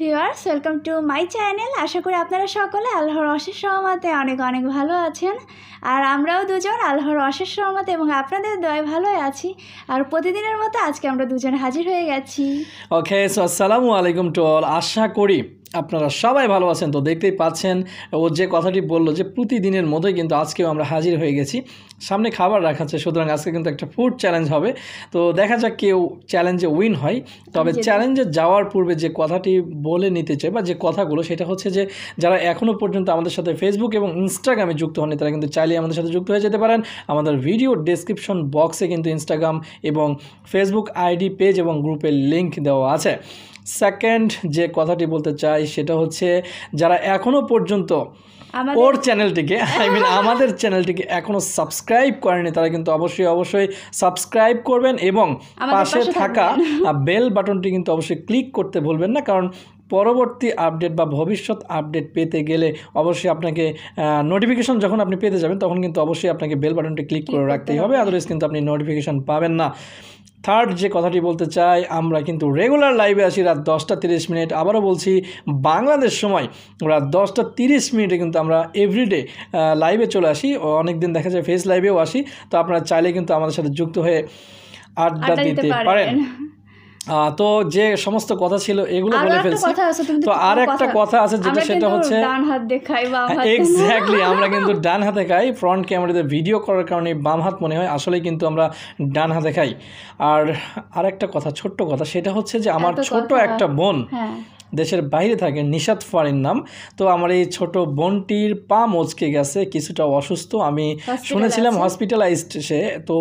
Viewers welcome to my channel আশা করি আপনারা সকলে আল্লাহর অশেষ সহমতে অনেক অনেক ভালো আছেন। আর আমরাও দুজন আল্লাহর অশেষ সহমতে এবং আপনাদের দয় ভালোই আছি। আর প্রতিদিনের মতো আজকে আমরা দুজন হাজির হয়ে গেছি। ওকে সো আসসালামু আলাইকুম টু অল আশা করি আপনারা সবাই ভালো আছেন তো দেখতেই পাচ্ছেন ও যে কথাটি বলল যে প্রতিদিনের মতোই কিন্তু আজকেও আমরা হাজির হয়ে গেছি। সামনে খাবার রাখাচ্ছে সুতরাং আজকে কিন্তু একটা ফুড চ্যালেঞ্জ হবে। তো দেখা যাক কেউ চ্যালেঞ্জে উইন হয়। তবে চ্যালেঞ্জে যাওয়ার পূর্বে যে কথাটি বলে নিতে চাই বা যে কথাগুলো সেটা হচ্ছে যে যারা এখনও পর্যন্ত আমাদের সাথে ফেসবুক এবং ইনস্টাগ্রামে যুক্ত হননি তারা কিন্তু চাইলে আমাদের সাথে যুক্ত হয়ে যেতে পারেন। আমাদের ভিডিও ডেসক্রিপশন বক্সে কিন্তু ইনস্টাগ্রাম এবং ফেসবুক আইডি পেজ এবং গ্রুপের লিঙ্ক দেওয়া আছে। সেকেন্ড যে কথাটি বলতে চাই সেটা হচ্ছে যারা এখনও পর্যন্ত ওর চ্যানেলটিকে আই মিন আমাদের চ্যানেলটিকে এখনও সাবস্ক্রাইব করেনি তারা কিন্তু অবশ্যই অবশ্যই সাবস্ক্রাইব করবেন এবং পাশে পাশে থাকা বেল বাটনটি কিন্তু অবশ্যই ক্লিক করতে ভুলবেন না কারণ পরবর্তী আপডেট বা ভবিষ্যৎ আপডেট পেতে গেলে অবশ্যই আপনাকে নোটিফিকেশন যখন আপনি পেতে যাবেন তখন কিন্তু অবশ্যই আপনাকে বেল বাটনটি ক্লিক করে রাখতেই হবে আদারওয়াইজ কিন্তু আপনি নোটিফিকেশন পাবেন না। থার্ড যে কথাটি বলতে চাই আমরা কিন্তু রেগুলার লাইভে আসি রাত দশটা তিরিশ মিনিট। আবারও বলছি বাংলাদেশ সময় রাত দশটা তিরিশ মিনিটে কিন্তু আমরা এভরিডে লাইভে চলে আসি। অনেক দিন দেখা যায় ফেস লাইভেও আসি। তো আপনারা চাইলে কিন্তু আমাদের সাথে যুক্ত হয়ে আড্ডা দিতে পারেন। তো যে সমস্ত কথা ছিল এগুলো বলে ফেলছি। তো আর একটা কথা আছে যেটা সেটা হচ্ছে ডান হাত দেখাই বা হাত। এক্স্যাক্টলি আমরা কিন্তু ডান হাতে খাই ফ্রন্ট ক্যামেরাতে ভিডিও করার কারণে বাম হাত মনে হয় আসলে কিন্তু আমরা ডান হাতে খাই। আর আরেকটা কথা ছোট্ট কথা সেটা হচ্ছে যে আমার ছোট একটা বোন হ্যাঁ। দেশের বাইরে থাকে নিশাত ফারিন নাম। তো আমার এই ছোট বোনটির পা মচকে গেছে কিছুটা অসুস্থ। আমি শুনেছিলাম। হসপিটালাইজড সে। তো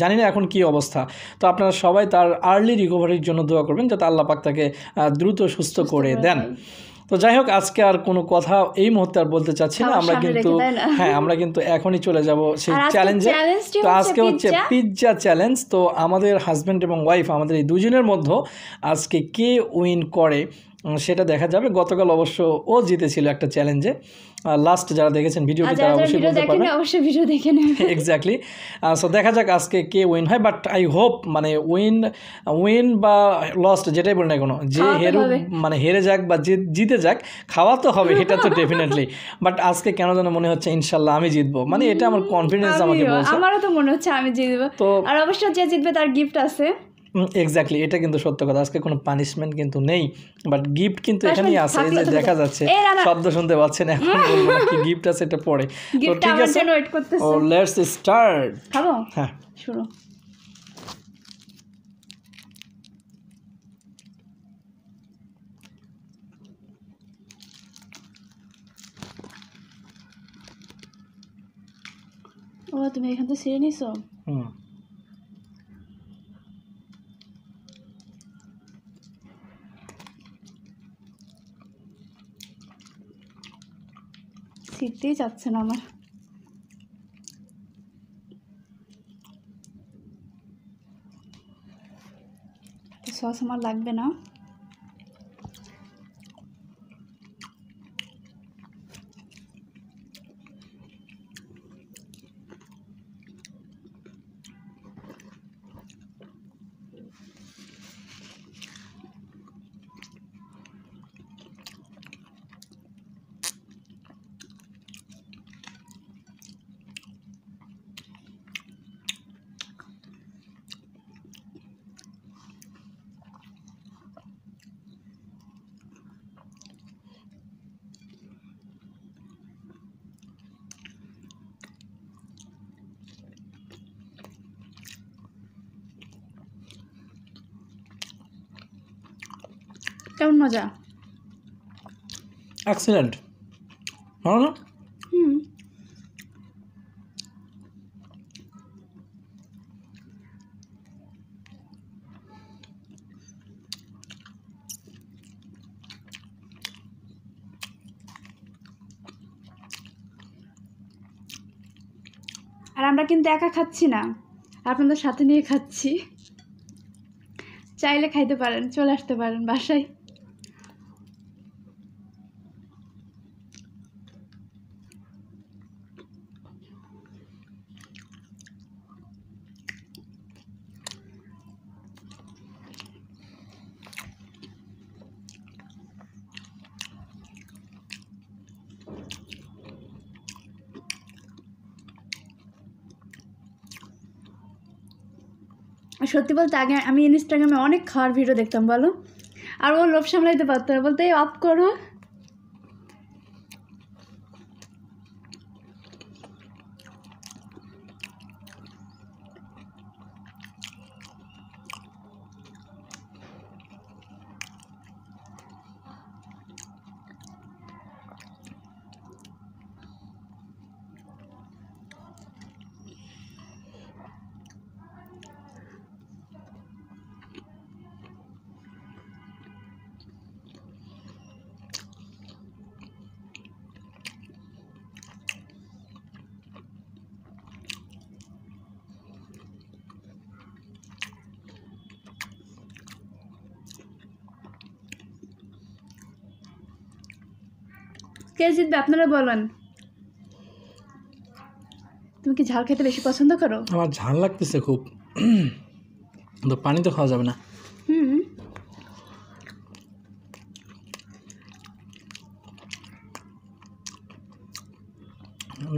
জানি না এখন কি অবস্থা। তো আপনারা সবাই তার আর্লি রিকভারির জন্য দোয়া করবেন যাতে আল্লাহ পাক তাকে দ্রুত সুস্থ করে দেন। তো যাই হোক আজকে আর কোনো কথা এই মুহূর্তে আর বলতে চাচ্ছি না। আমরা কিন্তু? হ্যাঁ আমরা কিন্তু এখনই চলে যাব সেই চ্যালেঞ্জে তো আজকে হচ্ছে পিৎজা। চ্যালেঞ্জ তো আমাদের হাজব্যান্ড এবং ওয়াইফ আমাদের এই দুজনের মধ্যে আজকে কে উইন করে? সেটা দেখা যাবে। গতকাল অবশ্য ও জিতেছিল একটা চ্যালেঞ্জে লাস্ট যারা দেখেছেন ভিডিওটি তারা অবশ্যই বলতে পারবেন অবশ্যই ভিডিও দেখে নেবেন। এক্স্যাক্টলি সো দেখা যাক আজকে কে উইন হয় বাট আই হোপ মানে উইন উইন বা লস্ট যেটাই বলি না কোনো যে হেরু মানে হেরে যাক বা জিতে যাক খাওয়া তো হবে এটা তো ডেফিনেটলি বাট আজকে কেন যেন মনে হচ্ছে ইনশাল্লাহ আমি জিতবো। মানে এটা আমার কনফিডেন্স আমাকে বলছে। আমারও তো মনে হচ্ছে আমি জিতবো। তো আর অবশ্য যে জিতবে তার গিফট আছে। এক্স্যাক্টলি এটা কিন্তু সত্য কথা। আজকে কোনো পানিশমেন্ট কিন্তু নেই বাট গিফট কিন্তু এখানেই আছে এই যে দেখা যাচ্ছে। শব্দ শুনতে পাচ্ছেন এখন বলব না কি গিফট আছে এটা পরে। তো ঠিক আছে ওয়েট করতেছে। ও লেটস স্টার্ট হ্যাঁ। শুরু। ও তুমি এখান থেকে ছিঁড়ে নিছো? হুম। ছিঁড়তেই যাচ্ছে না আমার। সস আমার লাগবে না। কেমন মজা? এক্সিলেন্ট ভালো না? হুম। আর আমরা কিন্তু একা খাচ্ছি না। আপনাদের সাথে নিয়ে খাচ্ছি। চাইলে খাইতে পারেন চলে আসতে পারেন বাসায়। সত্যি বলতে আগে আমি ইনস্টাগ্রামে অনেক খাওয়ার ভিডিও দেখতাম, বলো। আর ও লোভ সামলাইতে পারতো না, বলতে অফ করো। কে জিতবে? আপনারা বলেন। তুমি কি ঝাল খেতে বেশি পছন্দ করো? আমার ঝাল লাগতেছে খুব। তো পানি তো খাওয়া যাবে না। হুম।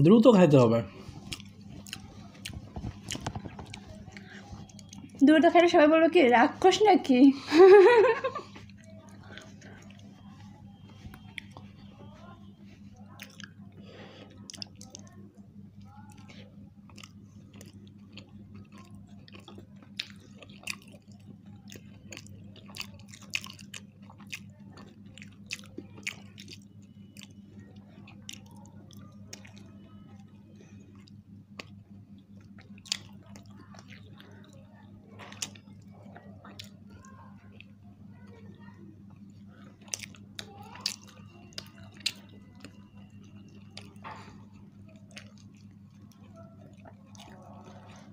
দ্রুত খাইতে হবে। দ্রুত খাইলে সবাই বলব কি রাক্ষস নাকি?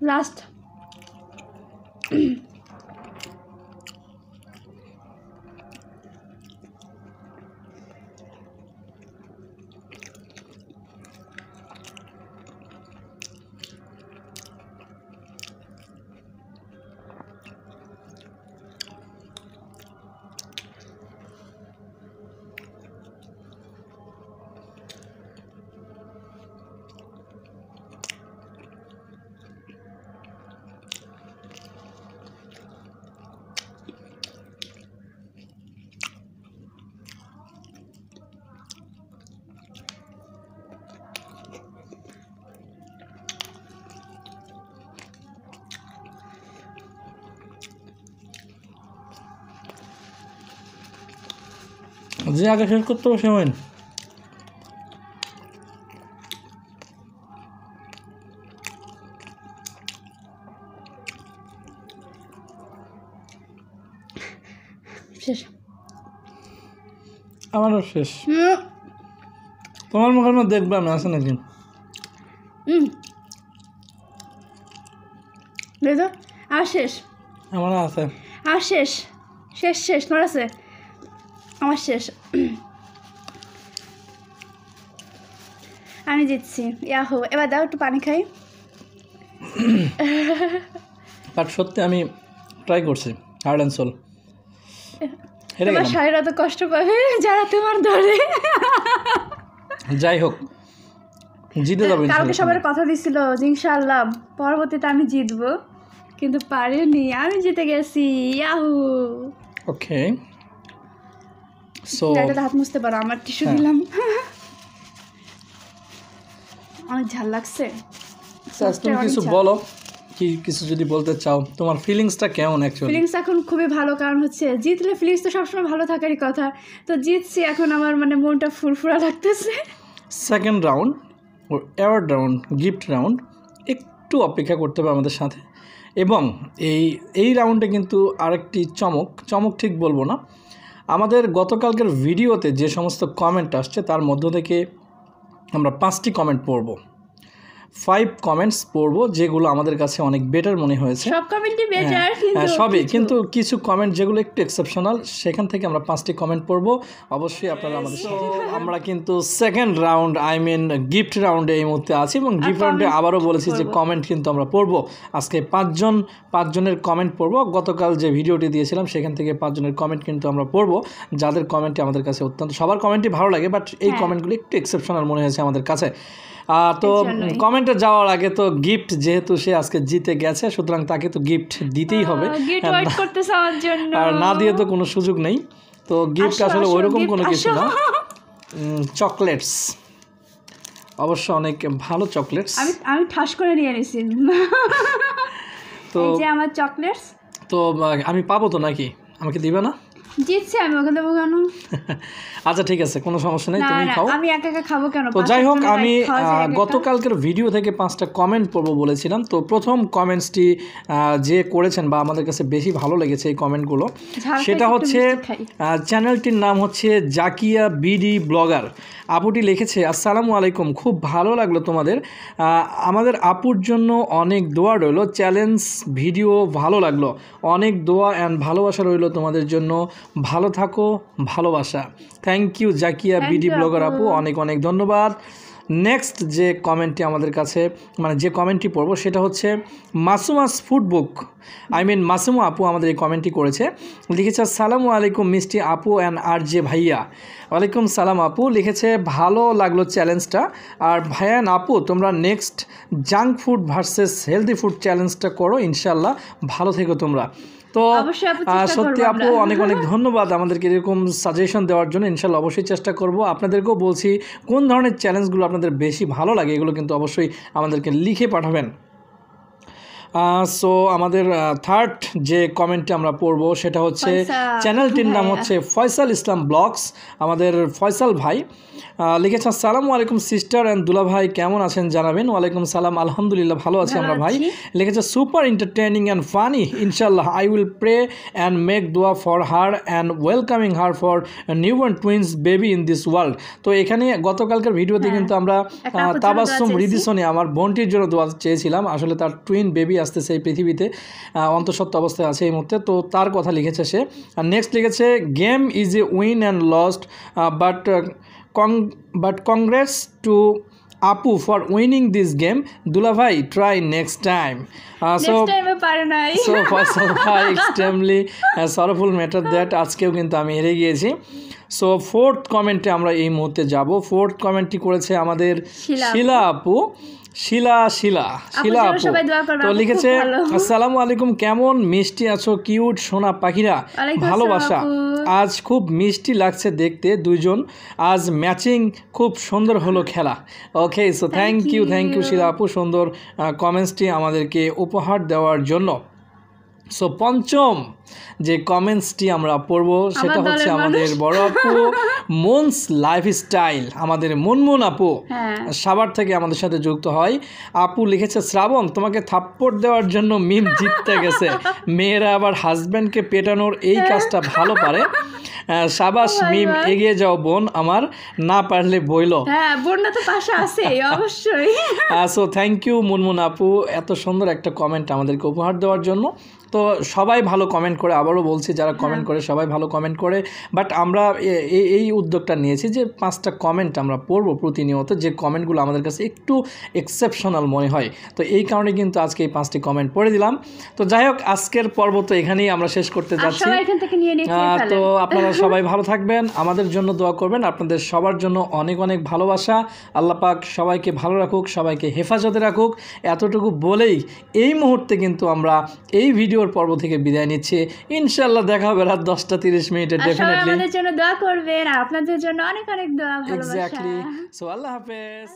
লাস্ট যে আগে শেষ করতে হবে সে শেষ। আমারও শেষ। তোমার মুখের মধ্যে দেখবে আমি আছে নাকি? আর শেষ। আমারও আছে। আর শেষ। শেষ শেষ তোমার আছে? আমার শেষ। আমি জিতছি। ইয়াহো এবার দাও একটু পানি খাই। বাট সত্যি আমি ট্রাই করছি হার্ড অ্যান্ড সোল তোমার শাড়িরা তো কষ্ট পাবে যারা তোমার ধরে। যাই হোক জিতে যাবে কালকে সবার কথা দিছিল যে ইনশাআল্লাহ পরবর্তীতে আমি জিতবো কিন্তু পারিনি আমি জিতে গেছি ইয়াহু। ওকে সো হাত মুছতে পারো আমার টিস্যু হ্যাঁ। দিলাম। অনেক ঝাল লাগছে। তুমি কিছু বলো কি কিছু যদি বলতে চাও। তোমার ফিলিংসটা কেমন অ্যাকচুয়ালি ফিলিংস এখন খুবই ভালো কারণ হচ্ছে জিতলে ফিলিংস তো সবসময় ভালো থাকারই কথা। তো জিতছি এখন আমার মানে মনটা ফুরফুরা লাগতেছে। সেকেন্ড রাউন্ড ও অ্যাওয়ার্ড রাউন্ড গিফট রাউন্ড একটু অপেক্ষা করতে হবে আমাদের সাথে। এবং এই এই রাউন্ডে কিন্তু আরেকটি চমক। চমক ঠিক বলব না। আমাদের গতকালকের ভিডিওতে যে সমস্ত কমেন্ট আসছে তার মধ্য থেকে আমরা পাঁচটি কমেন্ট পড়ব। ফাইভ কমেন্টস পড়ব যেগুলো আমাদের কাছে অনেক বেটার মনে হয়েছে। সব কমেন্টই বেটার হ্যাঁ সবই। কিন্তু কিছু কমেন্ট যেগুলো একটু এক্সেপশনাল সেখান থেকে আমরা পাঁচটি কমেন্ট পড়ব। অবশ্যই আপনারা আমাদের সাথে আমরা কিন্তু second round I mean gift রাউন্ডে এই মুহূর্তে আছি এবং গিফট রাউন্ডে আবারও বলেছি যে কমেন্ট কিন্তু আমরা পড়ব। আজকে পাঁচজন পাঁচজনের কমেন্ট পড়ব। গতকাল যে ভিডিওটি দিয়েছিলাম সেখান থেকে পাঁচজনের কমেন্ট কিন্তু আমরা পড়ব। যাদের কমেন্টটি আমাদের কাছে অত্যন্ত সবার কমেন্টই ভালো লাগে বাট এই হ্যাঁ। কমেন্টগুলো একটু এক্সেপশনাল মনে হয়েছে আমাদের কাছে। তো। কমেন্টে যাওয়ার আগে তো গিফট যেহেতু সে আজকে জিতে গেছে সুতরাং তাকে তো গিফট দিতেই হবে। আর না- দিয়ে তো কোনো সুযোগ নেই। তো গিফট আসলে আসো, ওইরকম কোনো কিছু না। চকলেটস অবশ্য অনেক ভালো চকলেটস আমি আমি ঠাস করে নিয়ে নিছি তো এই যে আমার চকলেটস তো আমি পাবো তো নাকি? আমাকে দিবে না? জিতছি আমি ওকে দেবো কেন? আচ্ছা ঠিক আছে কোনো সমস্যা নেই তুমি খাও। আমি একা একা খাব কেন? তো যাই হোক আমি। গতকালকের ভিডিও থেকে পাঁচটা কমেন্ট পড়ব বলেছিলাম। তো প্রথম কমেন্টসটি যে করেছেন বা আমাদের কাছে বেশি ভালো লেগেছে এই কমেন্টগুলো সেটা হচ্ছে চ্যানেলটির নাম হচ্ছে জাকিয়া বিডি ব্লগার। আপুটি লিখেছে আসসালামু আলাইকুম খুব ভালো লাগল তোমাদের। আমাদের আপুর জন্য অনেক দোয়া রইল চ্যালেঞ্জ ভিডিও ভালো লাগল। অনেক দোয়া অ্যান্ড ভালোবাসা রইল তোমাদের জন্য। ভালো থাকো ভালোবাসা। Thank you Zakia BD blogger আপু। অনেক অনেক ধন্যবাদ। নেক্সট যে কমেন্টটি আমাদের কাছে মানে যে কমেন্টটি পড়ব সেটা হচ্ছে Masuma's food book I mean Masuma আপু আমাদের এই কমেন্টটি করেছে। লিখেছে আসসালামু আলাইকুম মিষ্টি আপু অ্যান্ড আর জে ভাইয়া। ওয়ালাইকুম সালাম আপু লিখেছে ভালো লাগল চ্যালেঞ্জটা আর ভাইয়ান আপু তোমরা next junk food versus healthy food চ্যালেঞ্জটা করো ইনশাল্লাহ ভালো থেকো তোমরা। তো সত্যি আপু অনেক অনেক ধন্যবাদ আমাদেরকে এরকম সাজেশন দেওয়ার জন্য। ইনশাল্লাহ অবশ্যই চেষ্টা করব। আপনাদেরকেও বলছি কোন ধরনের চ্যালেঞ্জগুলো আপনাদের বেশি ভালো লাগে এগুলো কিন্তু অবশ্যই আমাদেরকে লিখে পাঠাবেন। সো আমাদের থার্ড যে কমেন্টটি আমরা পড়ব সেটা হচ্ছে চ্যানেলটির নাম হ্যাঁ। হচ্ছে ফয়সাল ইসলাম ব্লগস। আমাদের ফয়সাল ভাই লিখেছে আসসালামু আলাইকুম সিস্টার অ্যান্ড দুলা ভাই কেমন আছেন জানাবেন? ওয়ালাইকুম সালাম আলহামদুলিল্লাহ ভালো আছি আমরা ভাই। লিখেছে সুপার এন্টারটেনিং অ্যান্ড ফানি ইনশাল্লাহ I will pray and make দোয়া for her and welcoming her for new born twins baby in this world তো এখানে গতকালকার ভিডিওতে হ্যাঁ, কিন্তু আমরা চেয়েছি। রিদিসনে আমার বোনটির জন্য দোয়া চেয়েছিলাম। আসলে তার টুইন বেবি আসতেছে এই পৃথিবীতে অন্তঃসত্ত্ব অবস্থায় আছে এই মুহূর্তে। তো তার কথা লিখেছে সে। আর নেক্সট লিখেছে game is a win and lost but con but congrats to আপু ফর উইনিং দিস গেম দুলাভাই try next time so so extremely sorrowful matter that আজকেও কিন্তু আমি হেরে গিয়েছি। সো ফোর্থ কমেন্টে আমরা এই মুহূর্তে যাব। ফোর্থ কমেন্টটি করেছে আমাদের শিলা আপু। শিলা শিলা শিলা আপু। তো লিখেছে আসসালামু আলাইকুম কেমন? মিষ্টি আছো কিউট সোনা পাখিরা ভালোবাসা? আজ খুব মিষ্টি লাগছে দেখতে দুইজন। আজ ম্যাচিং খুব সুন্দর হলো খেলা। Okay so thank you thank you Shila আপু সুন্দর কমেন্টসটি আমাদেরকে উপহার দেওয়ার জন্য। সো পঞ্চম যে কমেন্টসটি আমরা পড়ব সেটা হচ্ছে আমাদের বড় আপু মনস লাইফস্টাইল আমাদের মনমন আপু। হ্যাঁ। সাভার থেকে আমাদের সাথে যুক্ত হয়। আপু লিখেছে শ্রাবণ তোমাকে থাপ্পড় দেওয়ার জন্য মিম জিততে গেছে। মেয়েরা আবার হাজব্যান্ডকে পেটানোর এই কাজটা ভালো পারে। সাবাস Oh মিম এগিয়ে যাও বোন আমার না পারলে বইল। হ্যাঁ বন্যা তো পাশে আছে অবশ্যই। সো থ্যাংক ইউ মুনমুন আপু। এত সুন্দর একটা কমেন্ট আমাদেরকে উপহার দেওয়ার জন্য। তো সবাই ভালো কমেন্ট করে আবারও বলছি যারা কমেন্ট করে সবাই ভালো কমেন্ট করে। বাট আমরা এই এই উদ্যোগটা নিয়েছি যে পাঁচটা কমেন্ট আমরা পড়ব প্রতিনিয়ত। যে কমেন্টগুলো আমাদের কাছে একটু এক্সেপশনাল মনে হয়। তো এই কারণে কিন্তু আজকে এই পাঁচটি কমেন্ট পড়ে দিলাম। তো যাই হোক আজকের পর্ব তো এখানেই আমরা শেষ করতে যাচ্ছি। তো আপনারা সবাই ভালো থাকবেন আমাদের জন্য দোয়া করবেন আপনাদের সবার জন্য অনেক অনেক ভালোবাসা। আল্লাহ পাক সবাইকে ভালো রাখুক সবাইকে হেফাজতে রাখুক। এতটুকু বলেই এই মুহূর্তে কিন্তু আমরা এই ভিডিওর পর্ব থেকে বিদায় নিচ্ছি। ইনশাল্লাহ দেখা হবে রাত দশটা তিরিশ মিনিটে ডেফিনেটলি আমাদের জন্য দোয়া করবেন আপনাদের জন্য অনেক অনেক দোয়া এক্স্যাক্টলি সো আল্লাহ হাফেজ।